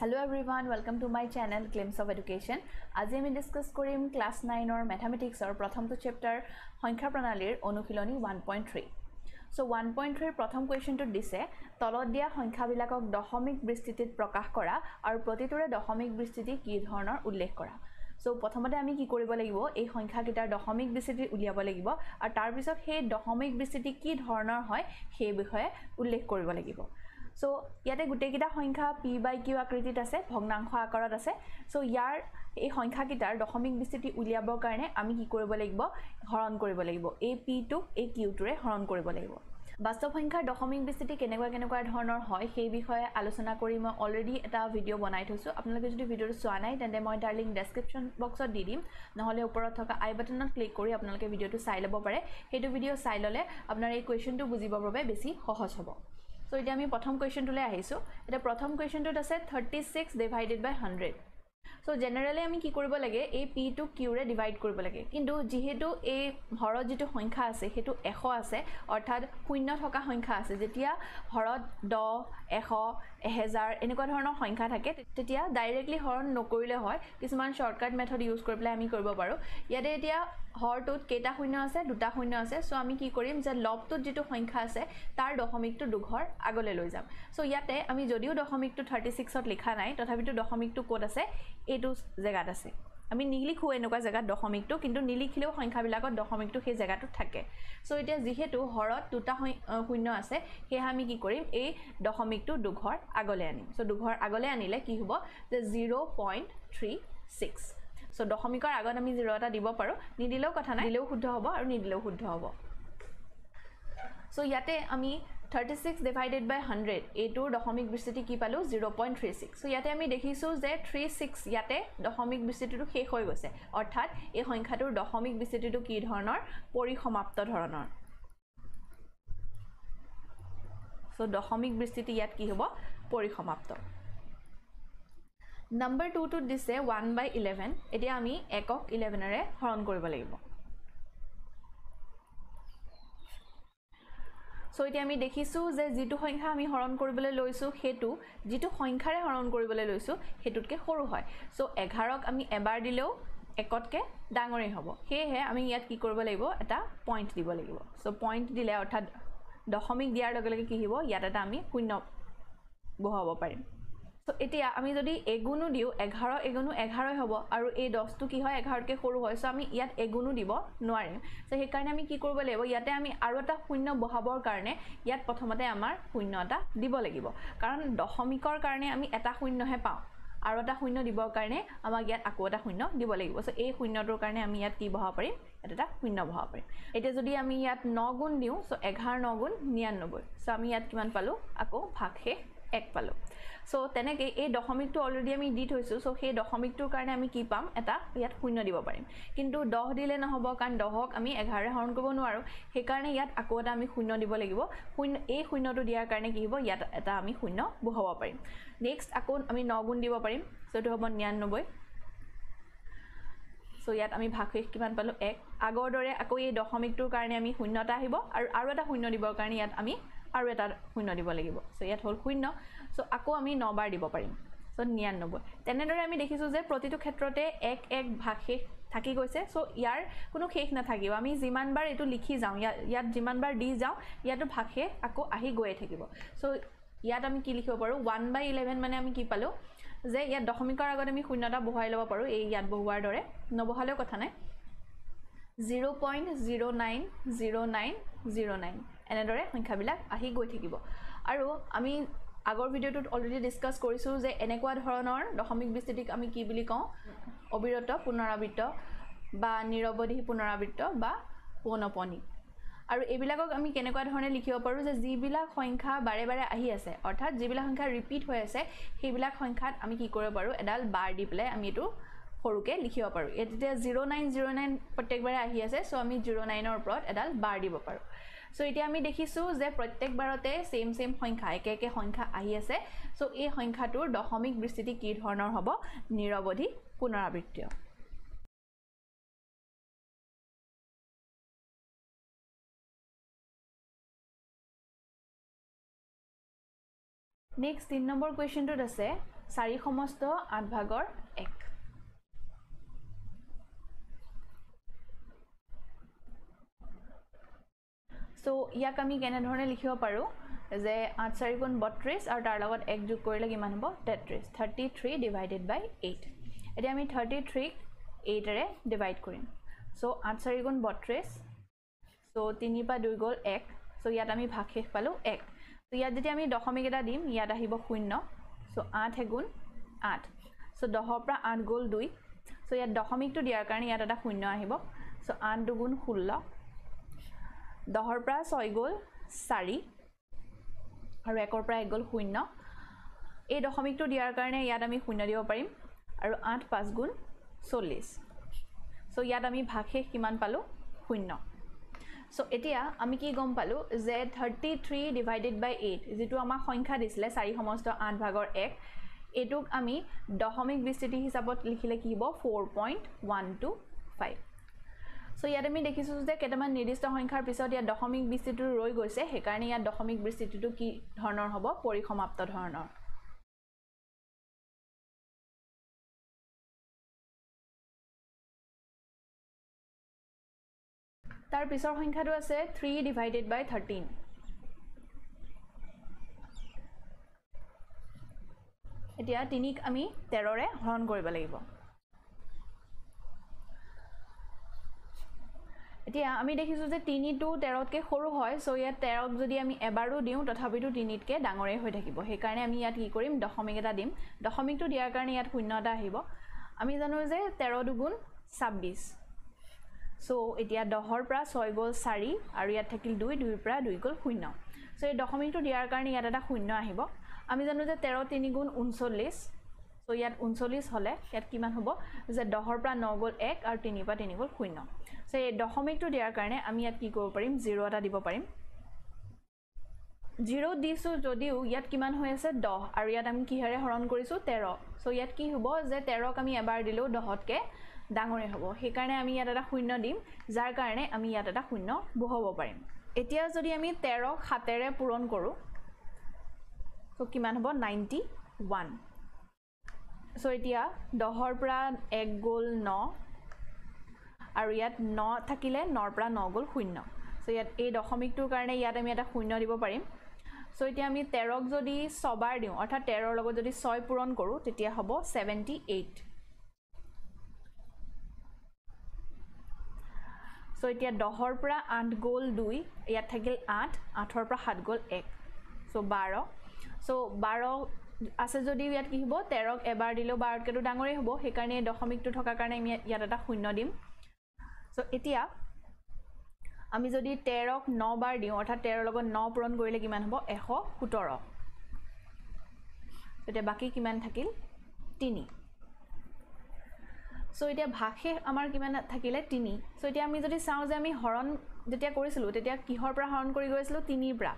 Hello' everyone welcome to my channel glimpse of education আজি আমি discuss কৰিম class নাইনৰ মেথামেটিক্সৰ প্ৰথমটো চেপ্টাৰ সংখ্যা প্ৰণালীৰ অনুশীলনী one point three so' one point থ্ৰীৰ প্ৰথম কুৱেশ্যনটোত দিছে তলত দিয়া সংখ্যাবিলাকক দশমিক বিস্তৃতিত প্ৰকাশ কৰা আৰু প্ৰতিটোৰে দশমিক বিস্তৃতি কি ধৰণৰ উল্লেখ কৰা চ' প্ৰথমতে আমি কি কৰিব লাগিব এই সংখ্যাকেইটাৰ দশমিক বিস্তৃতি উলিয়াব লাগিব আৰু তাৰপিছত সেই দশমিক বিস্তৃতি কি ধৰণৰ হয় সেই বিষয়ে উল্লেখ কৰিব লাগিব চ' ইয়াতে গোটেইকেইটা সংখ্যা পি বাই কিউ আকৃতিত আছে ভগ্নাংশ আকাৰত আছে। চ' ইয়াৰ এই সংখ্যাকেইটাৰ দশমিক বিস্তৃতি উলিয়াবৰ কাৰণে আমি কি কৰিব লাগিব? হৰণ কৰিব লাগিব। এই পিটোক এই কিউটোৰে হৰণ কৰিব লাগিব। বাস্তৱ সংখ্যাৰ দশমিক বিস্তৃতি কেনেকুৱা কেনেকুৱা ধৰণৰ হয় সেই বিষয়ে আলোচনা কৰি মই অলৰেডি এটা ভিডিঅ' বনাই থৈছোঁ। আপোনালোকে যদি ভিডিঅ'টো চোৱা নাই তেন্তে মই তাৰ লিংক ডেছক্ৰিপশ্যন বক্সত দি দিম। নহ'লে ওপৰত থকা আই বাটনত ক্লিক কৰি আপোনালোকে ভিডিঅ'টো চাই ল'ব পাৰে। সেইটো ভিডিঅ' চাই ল'লে আপোনাৰ এই কুৱেশ্যনটো বুজিবৰ বাবে বেছি সহজ হ'ব। চ' এতিয়া আমি প্ৰথম কুৱেশ্যনটোলৈ আহিছোঁ। এতিয়া প্ৰথম কুৱেশ্যনটোত আছে thirty six divided by hundred so' generally আমি কি কৰিব লাগে এই পিটো কিউৰে ডিভাইড কৰিব লাগে। কিন্তু যিহেতু এই হৰত যিটো সংখ্যা আছে সেইটো এশ আছে অৰ্থাৎ শূন্য থকা সংখ্যা আছে। যেতিয়া হৰত দহ এশ এহেজাৰ এনেকুৱা ধৰণৰ সংখ্যা থাকে তেতিয়া ডাইৰেক্টলি হৰণ নকৰিলে হয় কিছুমান শ্বৰ্টকাট মেথড ইউজ কৰি পেলাই আমি কৰিব পাৰোঁ। ইয়াতে এতিয়া হৰটোত কেইটা শূন্য আছে দুটা শূন্য আছে চ' আমি কি কৰিম যে লবটোত যিটো সংখ্যা আছে তাৰ দশমিকটো দুঘৰ আগলৈ লৈ যাম। চ' ইয়াতে আমি যদিও দশমিকটো থাৰ্টি ছিক্সত লিখা নাই তথাপিতো দশমিকটো ক'ত আছে এইটো জেগাত আছে। আমি নিলিখোঁ এনেকুৱা জেগাত দশমিকটো কিন্তু নিলিখিলেও সংখ্যাবিলাকত দশমিকটো সেই জেগাটোত থাকে। চ' এতিয়া যিহেতু হৰত দুটা শূন্য আছে সেয়েহে আমি কি কৰিম? এই দশমিকটো দুঘৰ আগলৈ আনিম। চ' দুঘৰ আগলৈ আনিলে কি হ'ব? যে zero' point three six. So' দশমিকৰ আগত আমি জিৰ' এটা দিব পাৰোঁ। নিদিলেও কথা নাই। দিলেও শুদ্ধ হ'ব আৰু নিদিলেও শুদ্ধ হ'ব। চ' ইয়াতে আমি thirty six divided by hundred এইটোৰ দশমিক বিস্তৃতি কি পালোঁ? Zero' point three six so' ইয়াতে আমি দেখিছোঁ যে থ্ৰী ছিক্স ইয়াতে দশমিক বিস্তৃতিটো শেষ হৈ গৈছে। অৰ্থাৎ এই সংখ্যাটোৰ দশমিক বিস্তৃতিটো কি ধৰণৰ? পৰিসমাপ্ত ধৰণৰ। চ' দশমিক বিস্তৃতি ইয়াত কি হ'ব? পৰিসমাপ্ত। নাম্বাৰ টুটোত দিছে ওৱান বাই ইলেভেন এতিয়া আমি একক ইলেভেনেৰে হৰণ কৰিব লাগিব। চ' এতিয়া আমি দেখিছোঁ যে যিটো সংখ্যা আমি হৰণ কৰিবলৈ লৈছোঁ সেইটো যিটো সংখ্যাৰে হৰণ কৰিবলৈ লৈছোঁ সেইটোতকৈ সৰু হয়। চ' এঘাৰক আমি এবাৰ দিলেও একতকৈ ডাঙৰেই হ'ব। সেয়েহে আমি ইয়াত কি কৰিব লাগিব? এটা পইণ্ট দিব লাগিব। চ' পইণ্ট দিলে অৰ্থাৎ দশমিক দিয়াৰ লগে লগে কি হ'ব ইয়াত এটা আমি শূন্য বহুৱাব পাৰিম। চ' এতিয়া আমি যদি এগুণো দিওঁ এঘাৰ এগুণো এঘাৰই হ'ব আৰু এই দহটো কি হয় এঘাৰতকৈ সৰু হয়। চ' আমি ইয়াত এগুণো দিব নোৱাৰিম। চ' সেইকাৰণে আমি কি কৰিব লাগিব ইয়াতে আমি আৰু এটা শূন্য বহাবৰ কাৰণে ইয়াত প্ৰথমতে আমাৰ শূন্য এটা দিব লাগিব। কাৰণ দশমিকৰ কাৰণে আমি এটা শূন্যহে পাওঁ। আৰু এটা শূন্য দিবৰ কাৰণে আমাক ইয়াত আকৌ এটা শূন্য দিব লাগিব। চ' এই শূন্যটোৰ কাৰণে আমি ইয়াত কি বহাব পাৰিম ইয়াত এটা শূন্য বহাব পাৰিম। এতিয়া যদি আমি ইয়াত ন গুণ দিওঁ চ' এঘাৰ ন গুণ নিৰান্নব্বৈ। চ' আমি ইয়াত কিমান পালোঁ আকৌ ভাগশেষ এক পালোঁ। চ' তেনেকৈ এই দশমিকটো অলৰেডি আমি দি থৈছোঁ চ' সেই দশমিকটোৰ কাৰণে আমি কি পাম? এটা ইয়াত শূন্য দিব পাৰিম। কিন্তু দহ দিলে নহ'ব কাৰণ দহক আমি এঘাৰে হৰণ কৰিব নোৱাৰোঁ। সেইকাৰণে ইয়াত আকৌ এটা আমি শূন্য দিব লাগিব। শূন্য এই শূন্যটো দিয়াৰ কাৰণে কি হ'ব? ইয়াত এটা আমি শূন্য বহাব পাৰিম। নেক্সট আকৌ আমি ন গুণ দিব পাৰিম। চ' এইটো হ'ব নিৰান্নব্বৈ। চ' ইয়াত আমি ভাগশেষ কিমান পালোঁ? এক। আগৰ দৰে আকৌ এই দশমিকটোৰ কাৰণে আমি শূন্য এটা আহিব আৰু আৰু এটা শূন্য দিবৰ কাৰণে ইয়াত আমি আৰু এটা শূন্য দিব লাগিব। চ' ইয়াত হ'ল শূন্য। চ' আকৌ আমি নবাৰ দিব পাৰিম। চ' নিৰান্নব্বৈ। তেনেদৰে আমি দেখিছোঁ যে প্ৰতিটো ক্ষেত্ৰতে এক এক ভাগশেষ থাকি গৈছে। চ' ইয়াৰ কোনো শেষ নাথাকিব। আমি যিমানবাৰ এইটো লিখি যাওঁ ইয়াত ইয়াত যিমানবাৰ দি যাওঁ ইয়াতো ভাগশেষ আকৌ আহি গৈয়ে থাকিব। চ' ইয়াত আমি কি লিখিব পাৰোঁ? ওৱান বাই ইলেভেন মানে আমি কি পালোঁ? যে ইয়াত দশমিকৰ আগত আমি শূন্য এটা বহুৱাই ল'ব পাৰোঁ এই ইয়াত বহুৱাৰ দৰে। নবহালেও কথা নাই। Zero' point zero' nine zero' nine zero' nine এনেদৰে সংখ্যাবিলাক আহি গৈ থাকিব। আৰু আমি আগৰ ভিডিঅ'টোত অলৰেডি ডিছকাছ কৰিছোঁ যে এনেকুৱা ধৰণৰ দশমিক বিস্তৃতিক আমি কি বুলি কওঁ? অবিৰত পুনৰাবৃত্ত বা নিৰৱধি পুনৰাবৃত্ত বা পৌনপনী। আৰু এইবিলাকক আমি কেনেকুৱা ধৰণে লিখিব পাৰোঁ যে যিবিলাক সংখ্যা বাৰে বাৰে আহি আছে অৰ্থাৎ যিবিলাক সংখ্যা ৰিপিট হৈ আছে সেইবিলাক সংখ্যাত আমি কি কৰিব পাৰোঁ? এডাল বাৰ দি পেলাই আমি এইটো সৰুকৈ লিখিব পাৰোঁ। এতিয়া জিৰ' নাইন জিৰ' নাইন প্ৰত্যেকবাৰে আহি আছে চ' আমি জিৰ' নাইনৰ ওপৰত এডাল বাৰ দিব পাৰোঁ। চ' এতিয়া আমি দেখিছোঁ যে প্ৰত্যেকবাৰতে ছেইম ছেইম সংখ্যা একে একে সংখ্যা আহি আছে। চ' এই সংখ্যাটোৰ দশমিক বিস্তৃতি কি ধৰণৰ হ'ব? নিৰৱধি পুনৰাবৃত্তীয়। নেক্সট তিন নম্বৰ কুৱেশ্যনটোত আছে চাৰি সমস্ত আঠ ভাগৰ এক। চ' ইয়াক আমি কেনেধৰণে লিখিব পাৰোঁ যে আঠ চাৰি গুণ বত্ৰিছ আৰু তাৰ লগত এক যোগ কৰিলে কিমান হ'ব? তেত্ৰিছ। Thirty three divided by eight এতিয়া আমি থাৰ্টি থ্ৰীক এইটেৰে ডিভাইড কৰিম। চ' আঠ চাৰি গুণ বত্ৰিছ চ' তিনিৰ পৰা দুই গ'ল এক। চ' ইয়াত আমি ভাগ শেষ পালোঁ এক। চ' ইয়াত যেতিয়া আমি দশমিক এটা দিম ইয়াত আহিব শূন্য। চ' আঠ এগুণ আঠ। চ' দহৰ পৰা আঠ গ'ল দুই। চ' ইয়াত দশমিকটো দিয়াৰ কাৰণে ইয়াত এটা শূন্য আহিব। চ' আঠ দুগুণ ষোল্ল। দহৰ পৰা ছয় গ'ল চাৰি আৰু একৰ পৰা এক গ'ল শূন্য। এই দশমিকটো দিয়াৰ কাৰণে ইয়াত আমি শূন্য দিব পাৰিম আৰু আঠ পাঁচ গুণ চল্লিছ। চ' ইয়াত আমি ভাগশেষ কিমান পালোঁ? শূন্য। চ' এতিয়া আমি কি গম পালোঁ? যে thirty three divided by eight যিটো আমাক সংখ্যা দিছিলে চাৰি সমস্ত আঠ ভাগৰ এক এইটোক আমি দশমিক বিস্তৃতি হিচাপত লিখিলে কি হ'ব? Four point one two five so' ইয়াত আমি দেখিছোঁ যে কেইটামান নিৰ্দিষ্ট সংখ্যাৰ পিছত ইয়াত দশমিক বিস্তৃতিটো ৰৈ গৈছে। সেইকাৰণে ইয়াত দশমিক বিস্তৃতিটো কি ধৰণৰ হ'ব? পৰিসমাপ্ত ধৰণৰ। তাৰ পিছৰ সংখ্যাটো আছে থ্ৰী ডিভাইডেড বাই থাৰ্টিন এতিয়া তিনিক আমি তেৰৰে হৰণ কৰিব লাগিব। এতিয়া আমি দেখিছোঁ যে তিনিটো তেৰতকৈ সৰু হয় চ' ইয়াত তেৰক যদি আমি এবাৰো দিওঁ তথাপিতো তিনিতকৈ ডাঙৰেই হৈ থাকিব। সেইকাৰণে আমি ইয়াত কি কৰিম দশমিক এটা দিম। দশমিকটো দিয়াৰ কাৰণে ইয়াত শূন্য এটা আহিব। আমি জানো যে তেৰ দুগুণ ছাব্বিছ। চ' এতিয়া দহৰ পৰা ছয় গ'ল চাৰি আৰু ইয়াত থাকিল দুই দুইৰ পৰা দুই গ'ল শূন্য। চ' এই দশমিকটো দিয়াৰ কাৰণে ইয়াত এটা শূন্য আহিব। আমি জানো যে তেৰ তিনি গুণ ঊনচল্লিছ। চ' ইয়াত ঊনচল্লিছ হ'লে ইয়াত কিমান হ'ব? যে দহৰ পৰা ন গ'ল এক আৰু তিনিৰ পৰা তিনি গ'ল শূন্য। চ' এই দশমিকটো দিয়াৰ কাৰণে আমি ইয়াত কি কৰিব পাৰিম? জিৰ' এটা দিব পাৰিম। জিৰ' দিছোঁ যদিও ইয়াত কিমান হৈ আছে? দহ। আৰু ইয়াত আমি কিহেৰে হৰণ কৰিছোঁ? তেৰ। চ' ইয়াত কি হ'ব যে তেৰক আমি এবাৰ দিলেও দহতকৈ ডাঙৰেই হ'ব। সেইকাৰণে আমি ইয়াত এটা শূন্য দিম যাৰ কাৰণে আমি ইয়াত এটা শূন্য বহুৱাব পাৰিম। এতিয়া যদি আমি তেৰক সাতেৰে পূৰণ কৰোঁ চ' কিমান হ'ব? Ninety one. চ' এতিয়া দহৰ পৰা এক গ'ল ন আৰু ইয়াত ন থাকিলে নৰ পৰা ন গ'ল শূন্য। চ' ইয়াত এই দশমিকটোৰ কাৰণে ইয়াত আমি এটা শূন্য দিব পাৰিম। চ' এতিয়া আমি তেৰক যদি ছবাৰ দিওঁ অৰ্থাৎ তেৰৰ লগত যদি ছয় পূৰণ কৰোঁ তেতিয়া হ'ব ছেভেণ্টি এইট। চ' এতিয়া দহৰ পৰা আঠ গ'ল দুই ইয়াত থাকিল আঠ আঠৰ পৰা সাত গ'ল এক। চ' বাৰ। চ' বাৰ আছে যদিও ইয়াত কি হ'ব তেৰক এবাৰ দিলেও বাৰতকৈতো ডাঙৰেই হ'ব সেইকাৰণে এই দশমিকটো থকাৰ কাৰণে আমি ইয়াত এটা শূন্য দিম। চ' এতিয়া আমি যদি তেৰক ন বাৰ দিওঁ অৰ্থাৎ তেৰৰ লগত ন পূৰণ কৰিলে কিমান হ'ব? এশ সোতৰ। এতিয়া বাকী কিমান থাকিল? তিনি। চ' এতিয়া ভাগশেষ আমাৰ কিমান থাকিলে? তিনি। চ' এতিয়া আমি যদি চাওঁ যে আমি হৰণ যেতিয়া কৰিছিলোঁ তেতিয়া কিহৰ পৰা হৰণ কৰি গৈছিলোঁ? তিনিৰ পৰা।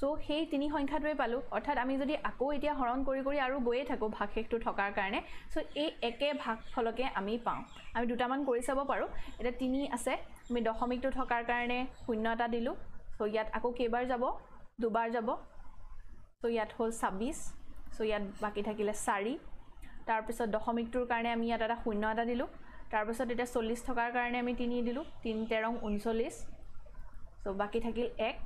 চ' সেই তিনি সংখ্যাটোৱে পালোঁ। অৰ্থাৎ আমি যদি আকৌ এতিয়া হৰণ কৰি কৰি আৰু গৈয়ে থাকোঁ ভাগশেষটো থকাৰ কাৰণে চ' এই একে ভাগফলকে আমি পাওঁ। আমি দুটামান কৰি চাব পাৰোঁ। এতিয়া তিনি আছে আমি দশমিকটো থকাৰ কাৰণে শূন্য এটা দিলোঁ। চ' ইয়াত আকৌ কেইবাৰ যাব? দুবাৰ যাব। চ' ইয়াত হ'ল ছাব্বিছ। চ' ইয়াত বাকী থাকিলে চাৰি। তাৰপিছত দশমিকটোৰ কাৰণে আমি ইয়াত এটা শূন্য এটা দিলোঁ। তাৰপিছত এতিয়া চল্লিছ থকাৰ কাৰণে আমি তিনি দিলোঁ। তিনি তেৰং ঊনচল্লিছ। চ' বাকী থাকিল এক।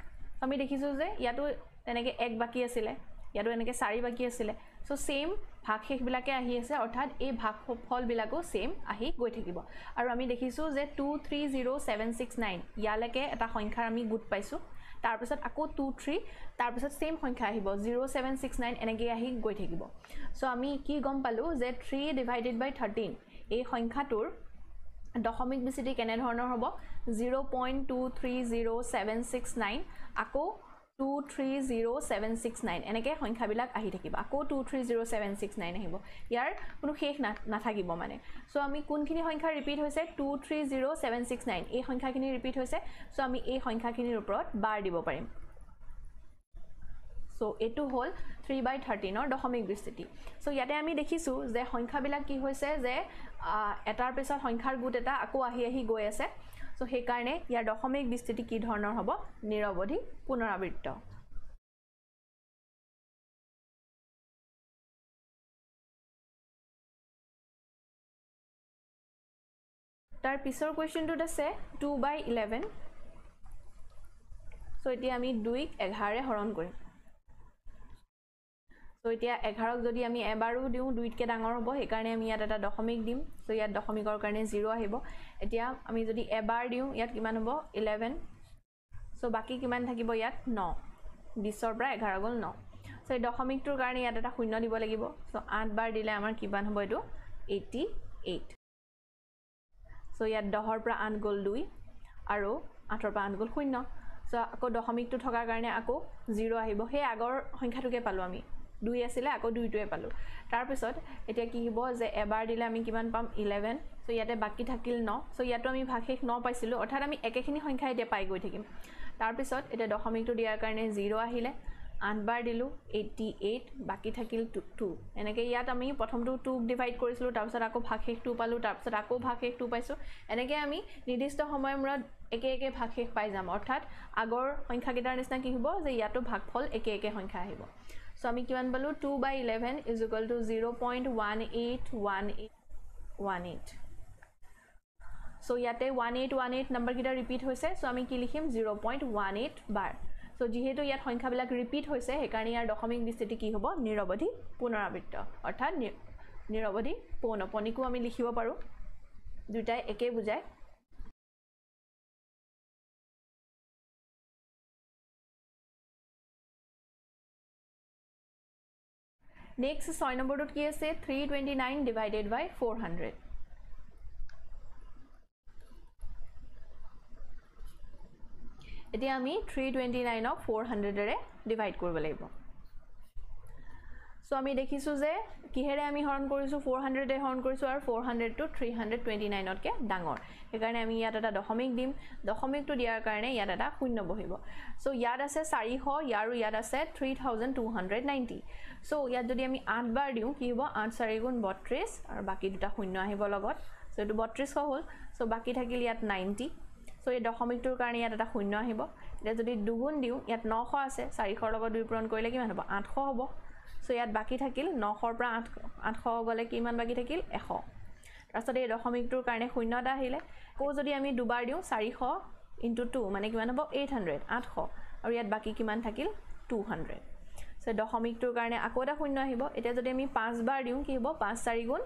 আমি দেখিছোঁ যে ইয়াতো তেনেকৈ এক বাকী আছিলে ইয়াতো এনেকৈ চাৰি বাকী আছিলে। চ' ছেইম ভাগশেষবিলাকে আহি আছে অৰ্থাৎ এই ভাগফলবিলাকো ছেইম আহি গৈ থাকিব। আৰু আমি দেখিছোঁ যে two three zero' seven six nine ইয়ালৈকে এটা সংখ্যাৰ আমি গোট পাইছোঁ। তাৰপিছত আকৌ টু থ্ৰী তাৰপিছত ছেইম সংখ্যা আহিব জিৰ' ছেভেন ছিক্স নাইন এনেকৈ আহি গৈ থাকিব। চ' আমি কি গম পালোঁ যে থ্ৰী ডিভাইডেড বাই থাৰ্টিন এই সংখ্যাটোৰ দশমিক বিস্তৃতি কেনেধৰণৰ হ'ব? Zero' point two three zero' seven six nine আকৌ two three zero' seven six nine এনেকৈ সংখ্যাবিলাক আহি থাকিব। আকৌ two three zero' seven six nine আহিব। ইয়াৰ কোনো শেষ না নাথাকিব মানে। চ' আমি কোনখিনি সংখ্যা ৰিপিট হৈছে? Two three zero' seven six nine এই সংখ্যাখিনি ৰিপিট হৈছে। চ' আমি এই সংখ্যাখিনিৰ ওপৰত বাৰ দিব পাৰিম। চ' এইটো হ'ল থ্ৰী বাই থাৰ্টিনৰ দশমিক বিস্তৃতি। চ' ইয়াতে আমি দেখিছোঁ যে সংখ্যাবিলাক কি হৈছে? যে এটাৰ পিছত সংখ্যাৰ গোট এটা আকৌ আহি আহি গৈ আছে। চ' সেইকাৰণে ইয়াৰ দশমিক বিস্তৃতি কি ধৰণৰ হ'ব? নিৰৱধি পুনৰাবৃত্ত। তাৰ পিছৰ কুৱেশ্যনটোত আছে টু বাই ইলেভেন চ' এতিয়া আমি দুইক এঘাৰে হৰণ কৰিম। চ' এতিয়া এঘাৰক যদি আমি এবাৰো দিওঁ দুইতকৈ ডাঙৰ হ'ব সেইকাৰণে আমি ইয়াত এটা দশমিক দিম। চ' ইয়াত দশমিকৰ কাৰণে জিৰ' আহিব। এতিয়া আমি যদি এবাৰ দিওঁ ইয়াত কিমান হ'ব? ইলেভেন। চ' বাকী কিমান থাকিব ইয়াত? ন। বিছৰ পৰা এঘাৰ গ'ল ন। চ' এই দশমিকটোৰ কাৰণে ইয়াত এটা শূন্য দিব লাগিব। চ' আঠবাৰ দিলে আমাৰ কিমান হ'ব এইটো? Eighty eight. চ' ইয়াত দহৰ পৰা আঠ গ'ল দুই আৰু আঠৰ পৰা আঠ গ'ল শূন্য। চ' আকৌ দশমিকটো থকাৰ কাৰণে আকৌ জিৰ' আহিব। সেই আগৰ সংখ্যাটোকে পালোঁ আমি। দুই আছিলে আকৌ দুইটোৱে পালোঁ। তাৰপিছত এতিয়া কি হ'ব যে এবাৰ দিলে আমি কিমান পাম? ইলেভেন চ' ইয়াতে বাকী থাকিল ন। চ' ইয়াতো আমি ভাগশেষ ন পাইছিলোঁ। অৰ্থাৎ আমি একেখিনি সংখ্যা এতিয়া পাই গৈ থাকিম। তাৰপিছত এতিয়া দশমিকটো দিয়াৰ কাৰণে জিৰ' আহিলে। আঠবাৰ দিলোঁ এইটি এইট বাকী থাকিল টু টু এনেকৈ ইয়াত আমি প্ৰথমটো টুক ডিভাইড কৰিছিলোঁ তাৰপিছত আকৌ ভাগশেষ টু পালোঁ তাৰপিছত আকৌ ভাগশেষ টু পাইছোঁ। এনেকৈ আমি নিৰ্দিষ্ট সময়ৰ মূৰত একে একে ভাগশেষ পাই যাম। অৰ্থাৎ আগৰ সংখ্যাকেইটাৰ নিচিনা কি হ'ব যে ইয়াতো ভাগফল একে একে সংখ্যা আহিব। চ' আমি কিমান পালোঁ two by eleven is equal to zero' point one eight one eight one eight so' ইয়াতে ওৱান এইট ওৱান এইট নাম্বাৰকেইটা ৰিপিট হৈছে চ' আমি কি লিখিম zero' point one eight bar so' যিহেতু ইয়াত সংখ্যাবিলাক ৰিপিট হৈছে সেইকাৰণে ইয়াৰ দশমিক বিস্তৃতি কি হ'ব? নিৰৱধি পুনৰাবৃত্ত অৰ্থাৎ নিৰৱধি পৌনপণিকো আমি লিখিব পাৰোঁ। দুয়োটাই একেই বুজায়। নেক্সট ছয় নম্বৰটোত কি আছে three twenty nine divided by four hundred এতিয়া আমি থ্ৰী টুৱেণ্টি নাইনক ফ'ৰ হাণ্ড্ৰেডেৰে ডিভাইড কৰিব লাগিব চ' আমি দেখিছোঁ যে কিহেৰে আমি হৰণ কৰিছোঁ? ফ'ৰ হাণ্ড্ৰেডে হৰণ কৰিছোঁ আৰু ফ'ৰ হাণ্ড্ৰেডটো থ্ৰী হাণ্ড্ৰেড টুৱেণ্টি নাইনতকৈ ডাঙৰ। সেইকাৰণে আমি ইয়াত এটা দশমিক দিম। দশমিকটো দিয়াৰ কাৰণে ইয়াত এটা শূন্য বহিব। চ' ইয়াত আছে চাৰিশ ইয়াৰো ইয়াত আছে three thousand two hundred ninety so' ইয়াত যদি আমি আঠবাৰ দিওঁ কি হ'ব? আঠ চাৰি গুণ বত্ৰিছ আৰু বাকী দুটা শূন্য আহিব লগত। চ' এইটো বত্ৰিছশ হ'ল। চ' বাকী থাকিল ইয়াত নাইণ্টি চ' এই দশমিকটোৰ কাৰণে ইয়াত এটা শূন্য আহিব। এতিয়া যদি দুগুণ দিওঁ ইয়াত নশ আছে। চাৰিশৰ লগত দুই পূৰণ কৰিলে কিমান হ'ব? আঠশ হ'ব। চ' ইয়াত বাকী থাকিল নশৰ পৰা আঠ আঠশ গ'লে কিমান বাকী থাকিল? এশ। তাৰপিছত এই দশমিকটোৰ কাৰণে শূন্য এটা আহিলে। আকৌ যদি আমি দুবাৰ দিওঁ চাৰিশ ইণ্টু টু মানে কিমান হ'ব? এইট হাণ্ড্ৰেড আঠশ। আৰু ইয়াত বাকী কিমান থাকিল? টু হাণ্ড্ৰেড চ' দশমিকটোৰ কাৰণে আকৌ এটা শূন্য আহিব। এতিয়া যদি আমি পাঁচবাৰ দিওঁ কি হ'ব? পাঁচ চাৰি গুণ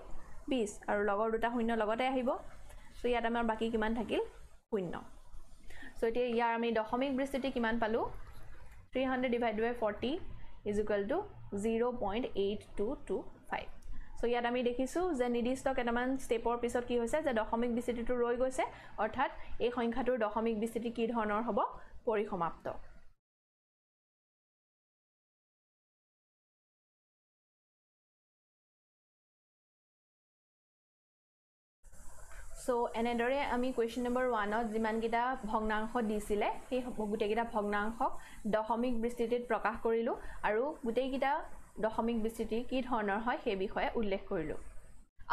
বিছ আৰু লগৰ দুটা শূন্য লগতে আহিব। চ' ইয়াত আমাৰ বাকী কিমান থাকিল? শূন্য। চ' এতিয়া ইয়াৰ আমি দশমিক বিস্তৃতি কিমান পালোঁ? Three hundred divide by forty is equal to zero' point eight two two five so' ইয়াত আমি দেখিছোঁ যে নিৰ্দিষ্ট কেইটামান ষ্টেপৰ পিছত কি হৈছে যে দশমিক বিস্তৃতিটো ৰৈ গৈছে। অৰ্থাৎ এই সংখ্যাটোৰ দশমিক বিস্তৃতি কি ধৰণৰ হ'ব? পৰিসমাপ্ত। চ' এনেদৰে আমি কুৱেশ্যন নম্বৰ ওৱানত যিমানকেইটা ভগ্নাংশ দিছিলে সেই গোটেইকেইটা ভগ্নাংশক দশমিক বিস্তৃতিত প্ৰকাশ কৰিলোঁ আৰু গোটেইকেইটা দশমিক বিস্তৃতি কি ধৰণৰ হয় সেই বিষয়ে উল্লেখ কৰিলোঁ।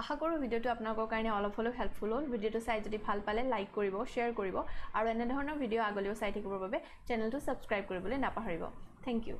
আশা কৰোঁ ভিডিঅ'টো আপোনালোকৰ কাৰণে অলপ হ'লেও হেল্পফুল হ'ল। ভিডিঅ'টো চাই যদি ভাল পালে লাইক কৰিব শ্বেয়াৰ কৰিব আৰু এনেধৰণৰ ভিডিঅ' আগলৈও চাই থাকিবৰ বাবে চেনেলটো ছাবস্ক্ৰাইব কৰিবলৈ নাপাহৰিব। Thank U